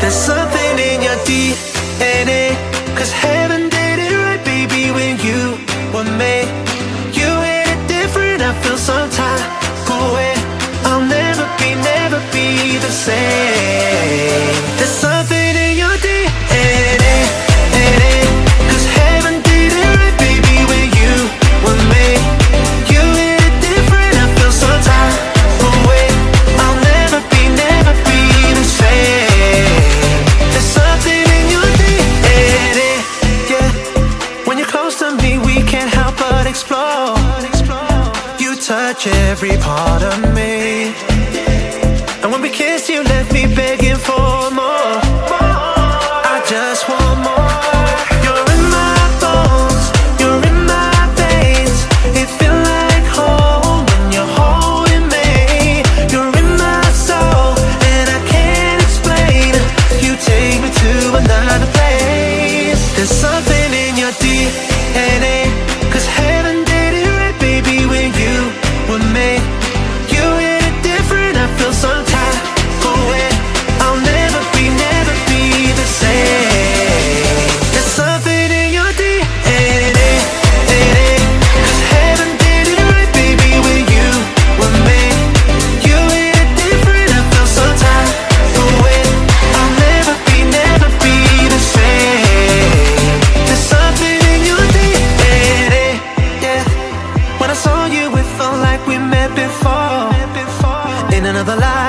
There's something in your DNA Cause hey touch every part of me. And when we kiss, you left me